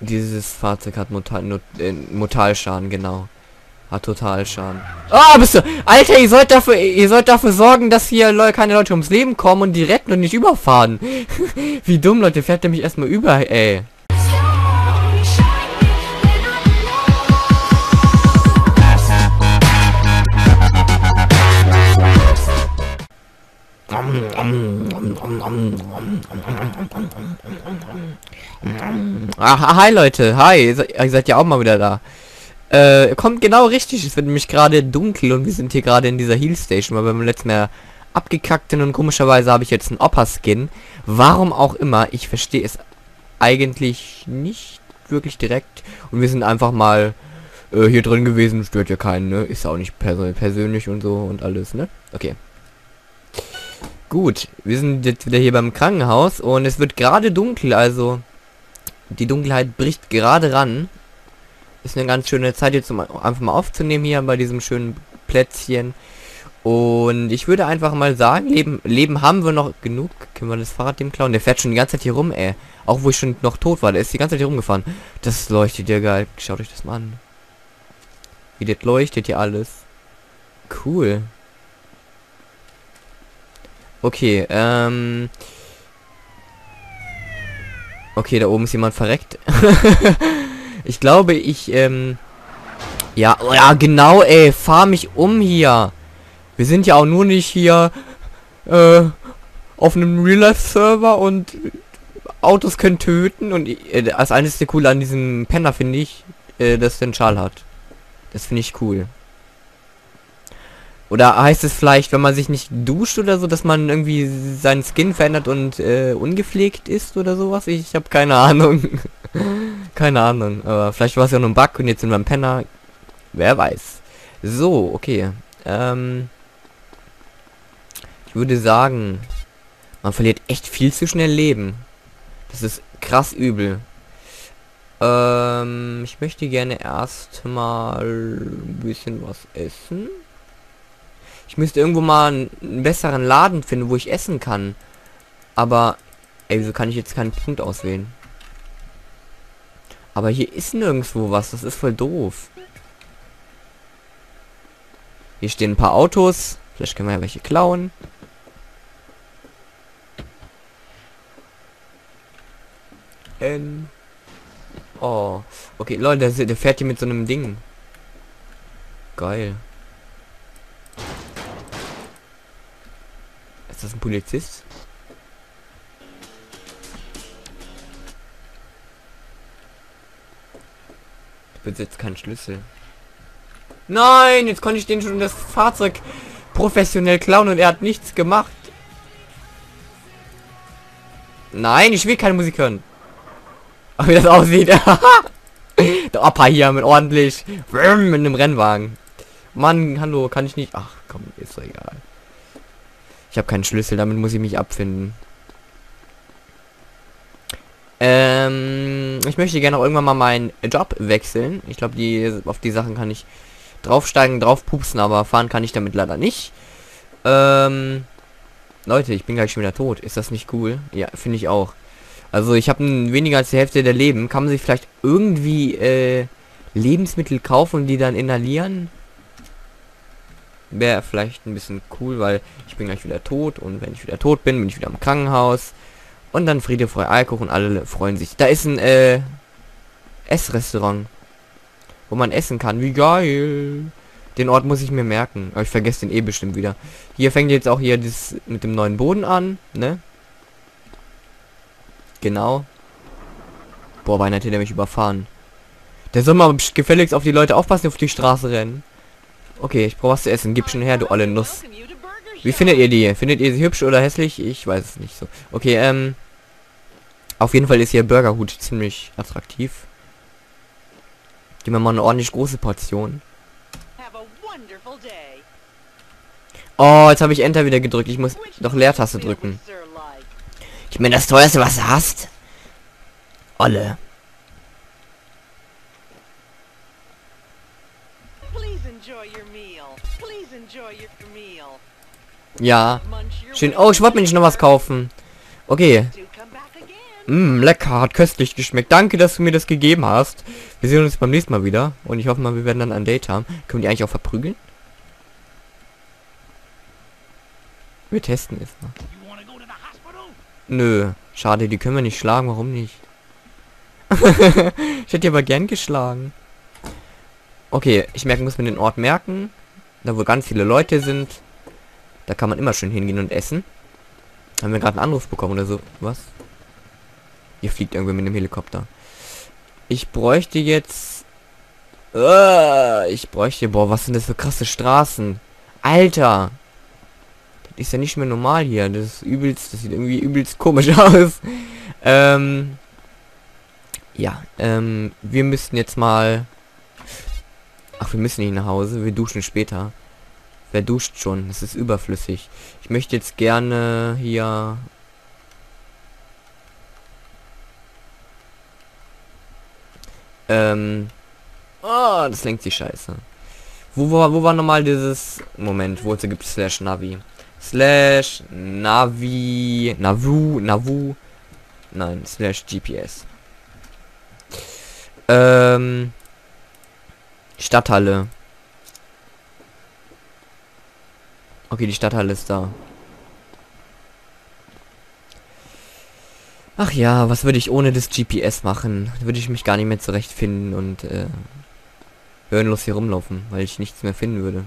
Dieses Fahrzeug hat Motal, Not, äh, Mortalschaden, genau. Hat Totalschaden. Ah, bist du... Alter, ihr sollt dafür... Ihr sollt dafür sorgen, dass hier Leute, keine Leute ums Leben kommen und die retten und nicht überfahren. Wie dumm, Leute. Fährt mich erstmal über, ey. Ah, hi Leute, hi, ihr seid, ja auch mal wieder da. Äh, kommt genau richtig, es wird nämlich gerade dunkel und wir sind hier gerade in dieser Heal Station, weil wir beim letzten Mal abgekackt sind und komischerweise habe ich jetzt einen Oppa-Skin. Warum auch immer, ich verstehe es eigentlich nicht wirklich direkt und wir sind einfach mal äh, hier drin gewesen, stört ja keinen, ne? Ist auch nicht pers persönlich und so und alles, ne? Okay. Gut, wir sind jetzt wieder hier beim Krankenhaus und es wird gerade dunkel, also die Dunkelheit bricht gerade ran. Ist eine ganz schöne Zeit jetzt, um einfach mal aufzunehmen hier bei diesem schönen Plätzchen. Und ich würde einfach mal sagen, Leben, Leben haben wir noch genug. Können wir das Fahrrad dem klauen? Der fährt schon die ganze Zeit hier rum, ey. Auch wo ich schon noch tot war, der ist die ganze Zeit hier rumgefahren. Das leuchtet ja geil. Schaut euch das mal an. Wie das leuchtet hier alles. Cool. Okay, ähm... Okay, da oben ist jemand verreckt. ich glaube, ich, ähm... Ja, oh ja, genau, ey, fahr mich um hier. Wir sind ja auch nur nicht hier, äh, auf einem Real-Life-Server und Autos können töten und äh, das einzige cool an diesem Penner finde ich, äh, dass der einen Schal hat. Das finde ich cool. Oder heißt es vielleicht, wenn man sich nicht duscht oder so, dass man irgendwie seinen Skin verändert und äh, ungepflegt ist oder sowas? Ich habe keine Ahnung. keine Ahnung. Aber vielleicht war es ja nur ein Bug und jetzt sind wir ein Penner. Wer weiß. So, okay. Ähm, ich würde sagen, man verliert echt viel zu schnell Leben. Das ist krass übel. Ähm, ich möchte gerne erstmal ein bisschen was essen. Ich müsste irgendwo mal einen, besseren Laden finden, wo ich essen kann. Aber, ey, wieso kann ich jetzt keinen Punkt auswählen? Aber hier ist nirgendwo was. Das ist voll doof. Hier stehen ein paar Autos. Vielleicht können wir ja welche klauen. Ähm. Oh. Okay, Leute, der, der fährt hier mit so einem Ding. Geil. Ist das ein Polizist? Ich besitze keinen Schlüssel. Nein, jetzt konnte ich den schon das Fahrzeug professionell klauen und er hat nichts gemacht. Nein, ich will keine Musik hören. Ach, wie das aussieht. Der Opa hier mit ordentlich mit einem Rennwagen. Mann, hallo, kann ich nicht. Ach, komm, ist doch egal. Ich habe keinen Schlüssel, damit muss ich mich abfinden. Ähm, ich möchte gerne auch irgendwann mal meinen Job wechseln. Ich glaube, die auf die Sachen kann ich draufsteigen, drauf pupsen, aber fahren kann ich damit leider nicht. Ähm, Leute, ich bin gleich schon wieder tot. Ist das nicht cool? Ja, finde ich auch. Also ich habe weniger als die Hälfte der Leben. Kann man sich vielleicht irgendwie äh, Lebensmittel kaufen und die dann inhalieren? Wäre vielleicht ein bisschen cool, weil ich bin gleich wieder tot und wenn ich wieder tot bin, bin ich wieder im Krankenhaus und dann Friede, Freude, und alle freuen sich. Da ist ein äh, Essrestaurant, wo man essen kann. Wie geil! Den Ort muss ich mir merken, aber ich vergesse den eh bestimmt wieder. Hier fängt jetzt auch hier das mit dem neuen Boden an, ne? Genau. Boah, beinahe hätte mich überfahren. Der soll mal gefälligst auf die Leute aufpassen, auf die Straße rennen. Okay, ich brauche was zu essen. Gib schon her, du alle Nuss. Wie findet ihr die? Findet ihr sie hübsch oder hässlich? Ich weiß es nicht so. Okay, ähm... Auf jeden Fall ist hier Burgerhut ziemlich attraktiv. Gib mir mal eine ordentlich große Portion. Oh, jetzt habe ich Enter wieder gedrückt. Ich muss doch Leertaste drücken. Ich meine das teuerste, was du hast. Olle. Ja. Schön. Oh, ich wollte mir nicht noch was kaufen. Okay. Mmm, lecker, hat köstlich geschmeckt. Danke, dass du mir das gegeben hast. Wir sehen uns beim nächsten Mal wieder. Und ich hoffe mal, wir werden dann ein Date haben. Können wir die eigentlich auch verprügeln? Wir testen es mal. Nö, schade, die können wir nicht schlagen. Warum nicht? ich hätte die aber gern geschlagen. Okay, ich merke, muss mir den Ort merken. Da wo ganz viele Leute sind. Da kann man immer schön hingehen und essen. Haben wir gerade einen Anruf bekommen oder so? Was? Hier fliegt irgendwer mit dem Helikopter. Ich bräuchte jetzt... Uh, ich bräuchte... Boah, was sind das für krasse Straßen? Alter! Das ist ja nicht mehr normal hier. Das ist übelst... Das sieht irgendwie übelst komisch aus. ähm... Ja, ähm... Wir müssten jetzt mal... Ach, wir müssen nicht nach Hause. Wir duschen später. Wer duscht schon? Das ist überflüssig. Ich möchte jetzt gerne hier... Ähm... Oh, das lenkt die Scheiße. Wo, wo, wo war nochmal dieses... Moment, wo gibt es Slash Navi? Slash Navi... Navu... Navu... Nein, Slash GPS. Ähm... Stadthalle. Okay, die Stadthalle ist da. Ach ja, was würde ich ohne das GPS machen? Würde ich mich gar nicht mehr zurechtfinden und äh, hörenlos hier rumlaufen, weil ich nichts mehr finden würde.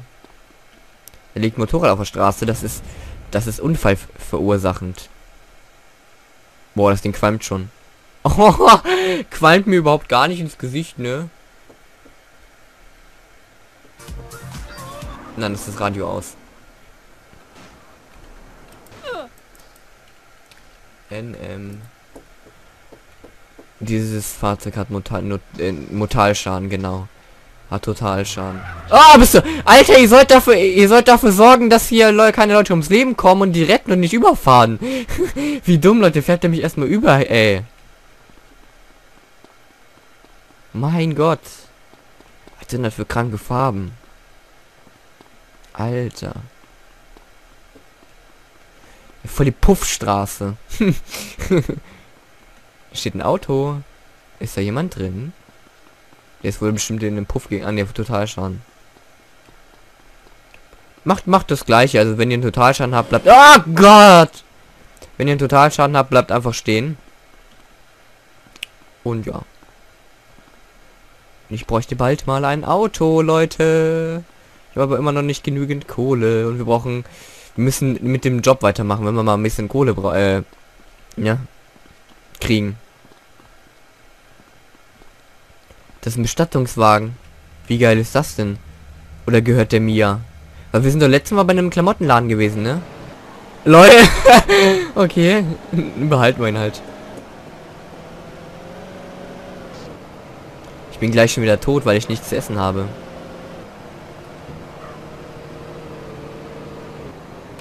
Da liegt Motorrad auf der Straße, das ist das ist Unfall. Boah, das Ding qualmt schon. Oh, qualmt mir überhaupt gar nicht ins Gesicht, ne? Nein, das ist das Radio aus. NM. Dieses Fahrzeug hat Motal, Not, äh, Mortalschaden, genau. Hat Totalschaden. Ah, oh, bist du... Alter, ihr sollt dafür... Ihr sollt dafür sorgen, dass hier Leute, keine Leute ums Leben kommen und die retten und nicht überfahren. Wie dumm, Leute. Fährt er mich erstmal über, ey. Mein Gott. Was sind das für kranke Farben? Alter. Voll die Puffstraße. Steht ein Auto. Ist da jemand drin? Der ist wohl bestimmt in den Puff gegen an, der Totalschaden. Macht, macht das gleiche. Also wenn ihr einen Totalschaden habt, bleibt... Oh Gott! Wenn ihr einen Totalschaden habt, bleibt einfach stehen. Und ja. Ich bräuchte bald mal ein Auto, Leute. Ich habe aber immer noch nicht genügend Kohle. Und wir brauchen wir müssen mit dem Job weitermachen, wenn wir mal ein bisschen Kohle äh, ja, kriegen. Das ist ein Bestattungswagen. Wie geil ist das denn? Oder gehört der Mia? Weil wir sind doch letztes Mal bei einem Klamottenladen gewesen, ne? Leute! okay, behalten wir ihn halt. Ich bin gleich schon wieder tot, weil ich nichts zu essen habe.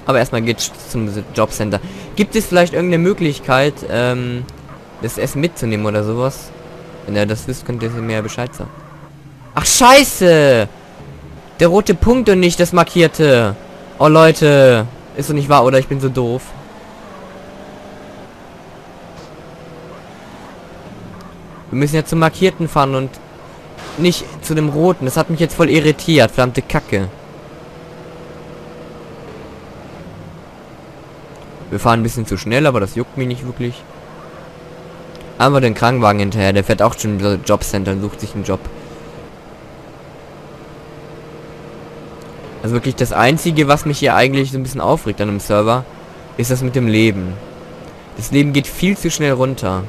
Aber erstmal geht's zum Jobcenter. Gibt es vielleicht irgendeine Möglichkeit, ähm, das Essen mitzunehmen oder sowas? Wenn ihr das wisst, könnt ihr mir Bescheid sagen. Ach, scheiße! Der rote Punkt und nicht das markierte. Oh, Leute. Ist doch nicht wahr, oder? Ich bin so doof. Wir müssen ja zum markierten fahren und nicht zu dem roten. Das hat mich jetzt voll irritiert. Verdammte Kacke. Wir fahren ein bisschen zu schnell, aber das juckt mich nicht wirklich. Aber den Krankenwagen hinterher, der fährt auch schon in Jobcenter und sucht sich einen Job. Also wirklich das Einzige, was mich hier eigentlich so ein bisschen aufregt an einem Server, ist das mit dem Leben. Das Leben geht viel zu schnell runter.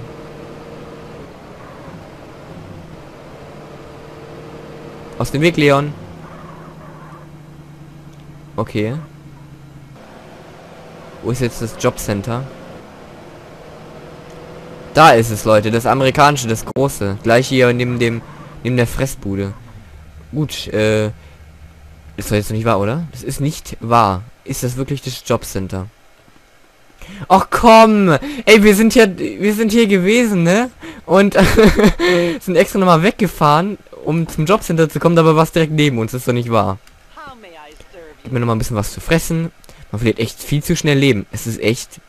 Aus dem Weg, Leon. Okay. Wo ist jetzt das Jobcenter? Da ist es, Leute. Das amerikanische, das große. Gleich hier neben dem, neben der Fressbude. Gut, äh, ist doch jetzt nicht wahr, oder? Das ist nicht wahr. Ist das wirklich das Jobcenter? Ach komm! Ey, wir sind hier, wir sind hier gewesen, ne? Und sind extra nochmal weggefahren, um zum Jobcenter zu kommen, aber was direkt neben uns, ist doch nicht wahr. Gib mir nochmal ein bisschen was zu fressen. Man verliert echt viel zu schnell Leben. Es ist echt...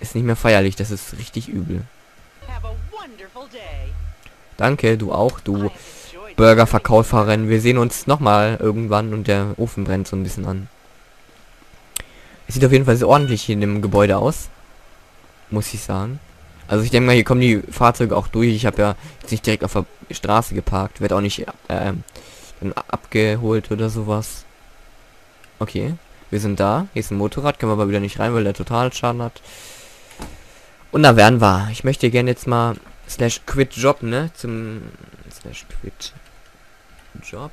Ist nicht mehr feierlich. Das ist richtig übel. Danke, du auch, du Burgerverkäuferin. Wir sehen uns nochmal irgendwann und der Ofen brennt so ein bisschen an. Es sieht auf jeden Fall sehr ordentlich hier in dem Gebäude aus. Muss ich sagen. Also ich denke mal, hier kommen die Fahrzeuge auch durch. Ich habe ja jetzt nicht direkt auf der Straße geparkt. Wird auch nicht äh, abgeholt oder sowas. Okay. Wir sind da. Hier ist ein Motorrad. Können wir aber wieder nicht rein, weil der total Schaden hat. Und da werden wir. Ich möchte gerne jetzt mal slash quit Job, ne? Zum slash quit Job.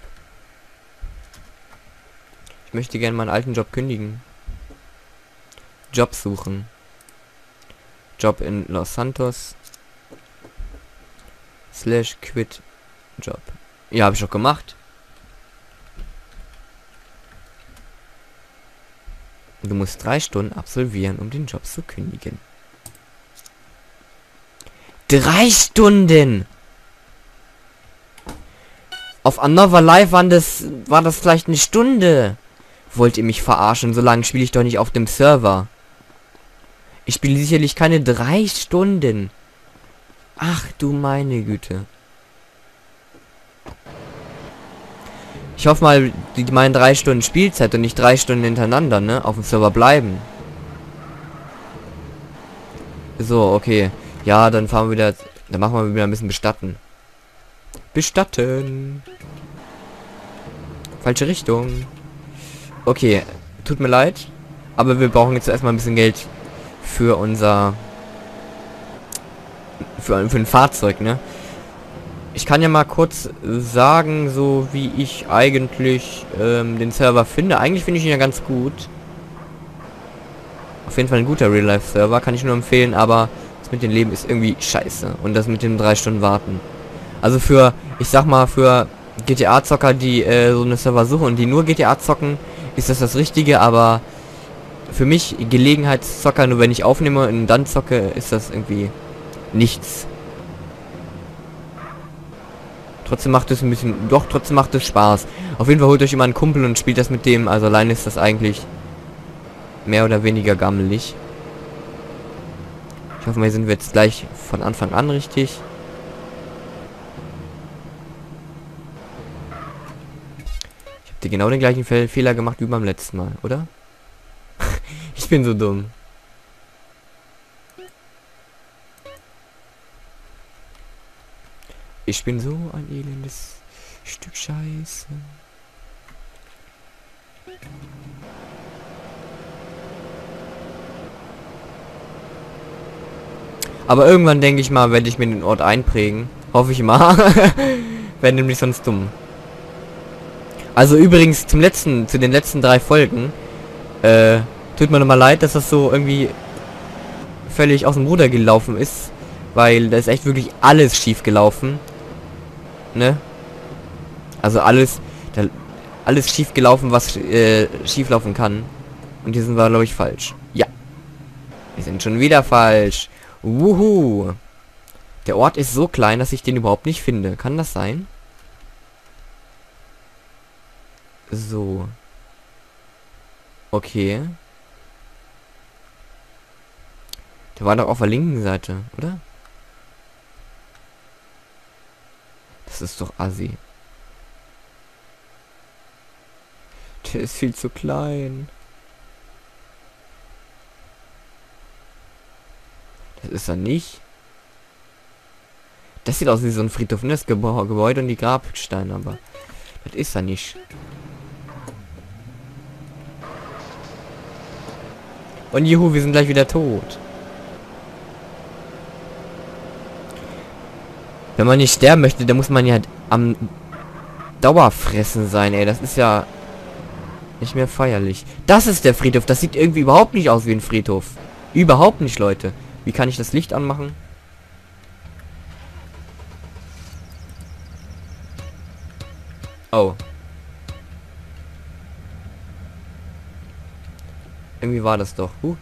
Ich möchte gerne meinen alten Job kündigen. Job suchen. Job in Los Santos. Slash quit Job. Ja, habe ich doch gemacht. Du musst drei Stunden absolvieren, um den Job zu kündigen. Drei Stunden! Auf Another Live waren das, war das vielleicht eine Stunde. Wollt ihr mich verarschen? So lange spiele ich doch nicht auf dem Server. Ich spiele sicherlich keine drei Stunden. Ach du meine Güte. Ich hoffe mal, die meinen drei Stunden Spielzeit und nicht drei Stunden hintereinander, ne? Auf dem Server bleiben. So, okay. Ja, dann fahren wir wieder... Dann machen wir wieder ein bisschen bestatten. Bestatten. Falsche Richtung. Okay, tut mir leid. Aber wir brauchen jetzt erstmal ein bisschen Geld für unser für, für ein Fahrzeug, ne? Ich kann ja mal kurz sagen, so wie ich eigentlich ähm, den Server finde. Eigentlich finde ich ihn ja ganz gut. Auf jeden Fall ein guter Real-Life-Server, kann ich nur empfehlen, aber das mit dem Leben ist irgendwie scheiße. Und das mit den drei Stunden warten. Also für, ich sag mal, für GTA-Zocker, die äh, so eine Server suchen und die nur GTA zocken, ist das das Richtige, aber für mich Gelegenheitszocker, nur wenn ich aufnehme und dann zocke, ist das irgendwie nichts. Trotzdem macht es ein bisschen, doch, trotzdem macht es Spaß. Auf jeden Fall holt euch immer einen Kumpel und spielt das mit dem, also allein ist das eigentlich mehr oder weniger gammelig. Ich hoffe mal, sind wir jetzt gleich von Anfang an richtig. Ich habe genau den gleichen Fehler gemacht wie beim letzten Mal, oder? Ich bin so dumm. Ich bin so ein elendes Stück Scheiße. Aber irgendwann denke ich mal, werde ich mir den Ort einprägen. Hoffe ich mal. Wäre nämlich sonst dumm. Also übrigens zum letzten, zu den letzten drei Folgen, äh, Tut mir nochmal leid, dass das so irgendwie völlig aus dem Ruder gelaufen ist. Weil da ist echt wirklich alles schief gelaufen. Ne? Also alles, da, alles schief gelaufen, was äh, schief laufen kann. Und hier sind wir, glaube ich, falsch. Ja. Wir sind schon wieder falsch. Wuhu. Der Ort ist so klein, dass ich den überhaupt nicht finde. Kann das sein? So. Okay. Der war doch auf der linken Seite, oder? Das ist doch assi. Der ist viel zu klein. Das ist er nicht. Das sieht aus wie so ein Friedhof, ne? das Gebäude und die Grabsteine, aber das ist er nicht. Und juhu, wir sind gleich wieder tot. Wenn man nicht sterben möchte, dann muss man ja am Dauerfressen sein, ey. Das ist ja nicht mehr feierlich. Das ist der Friedhof. Das sieht irgendwie überhaupt nicht aus wie ein Friedhof. Überhaupt nicht, Leute. Wie kann ich das Licht anmachen? Oh. Irgendwie war das doch. Huh.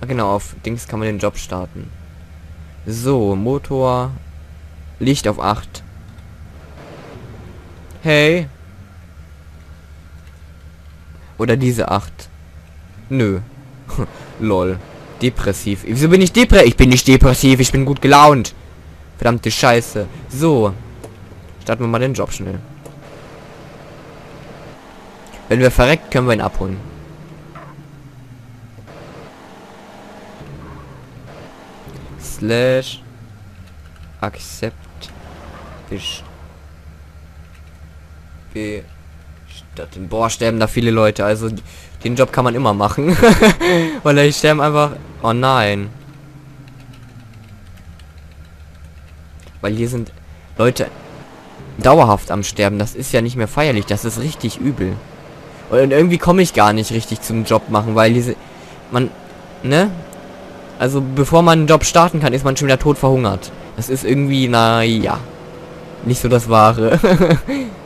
Ah, genau, auf Dings kann man den Job starten. So, Motor. Licht auf 8. Hey. Oder diese 8. Nö. Lol. Depressiv. Wieso bin ich depressiv? Ich bin nicht depressiv, ich bin gut gelaunt. Verdammte Scheiße. So. Starten wir mal den Job schnell. Wenn wir verreckt, können wir ihn abholen. Slash accept bestatten. Boah, sterben da viele Leute. Also den Job kann man immer machen. Weil ich sterben einfach... Oh nein. Weil hier sind Leute dauerhaft am Sterben. Das ist ja nicht mehr feierlich. Das ist richtig übel. Und irgendwie komme ich gar nicht richtig zum Job machen, weil diese... Man... Ne? Also bevor man einen Job starten kann, ist man schon wieder tot verhungert. Das ist irgendwie, na ja, nicht so das Wahre.